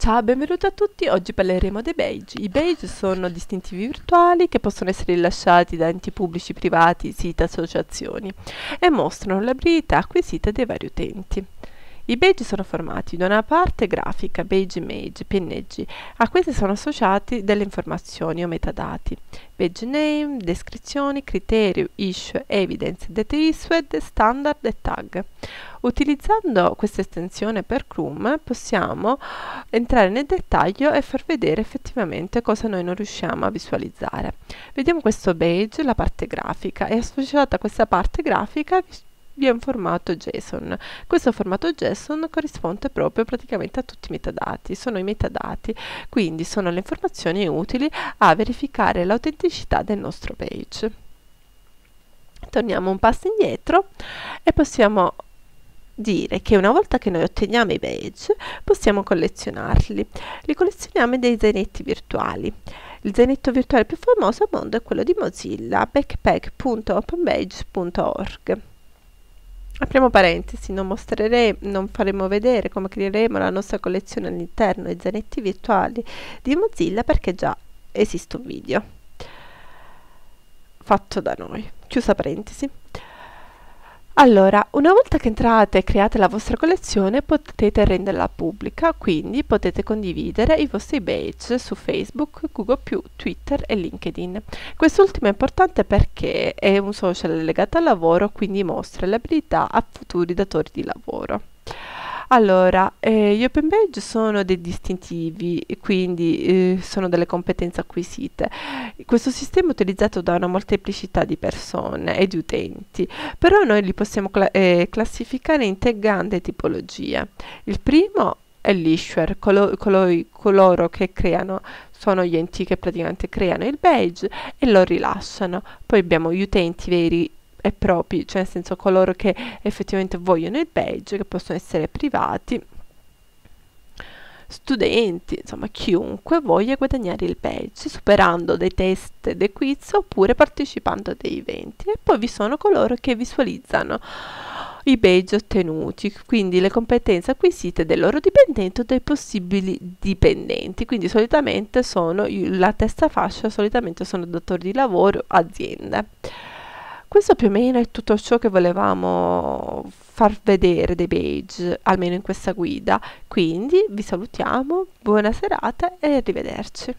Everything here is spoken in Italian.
Ciao, benvenuti a tutti. Oggi parleremo dei badge. I badge sono distintivi virtuali che possono essere rilasciati da enti pubblici, privati, siti, associazioni e mostrano le abilità acquisite dai vari utenti. I badge sono formati da una parte grafica, badge image, PNG. A questi sono associati delle informazioni o metadati. Badge name, descrizioni, criterio, issue, evidence, date issued, standard e tag. Utilizzando questa estensione per Chrome possiamo entrare nel dettaglio e far vedere effettivamente cosa noi non riusciamo a visualizzare. Vediamo questo badge, la parte grafica, e associata a questa parte grafica vi è un formato JSON. Questo formato JSON corrisponde proprio praticamente a tutti i metadati, sono i metadati, quindi sono le informazioni utili a verificare l'autenticità del nostro page. Torniamo un passo indietro e possiamo dire che una volta che noi otteniamo i badge possiamo collezionarli. Li collezioniamo dei zainetti virtuali. Il zainetto virtuale più famoso al mondo è quello di Mozilla, backpack.openbadge.org. Apriamo parentesi, non, non faremo vedere come creeremo la nostra collezione all'interno dei zainetti virtuali di Mozilla perché già esiste un video fatto da noi. Chiusa parentesi. Allora, una volta che entrate e create la vostra collezione potete renderla pubblica, quindi potete condividere i vostri badge su Facebook, Google+, Twitter e LinkedIn. Quest'ultimo è importante perché è un social legato al lavoro, quindi mostra le abilità a futuri datori di lavoro. Allora, eh, gli open badge sono dei distintivi, quindi eh, sono delle competenze acquisite. Questo sistema è utilizzato da una molteplicità di persone e di utenti, però noi li possiamo cla eh, classificare in tre grandi tipologie. Il primo è l'issuer, colo coloro che creano sono gli enti che praticamente creano il badge e lo rilasciano. Poi abbiamo gli utenti veri e propri, cioè nel senso coloro che effettivamente vogliono il badge, che possono essere privati, studenti, insomma chiunque voglia guadagnare il badge superando dei test dei quiz oppure partecipando a dei eventi e poi vi sono coloro che visualizzano i badge ottenuti, quindi le competenze acquisite del loro dipendente o dei possibili dipendenti, quindi solitamente sono la testa fascia, solitamente sono datori di lavoro, aziende. Questo più o meno è tutto ciò che volevamo far vedere dei page, almeno in questa guida. Quindi vi salutiamo, buona serata e arrivederci.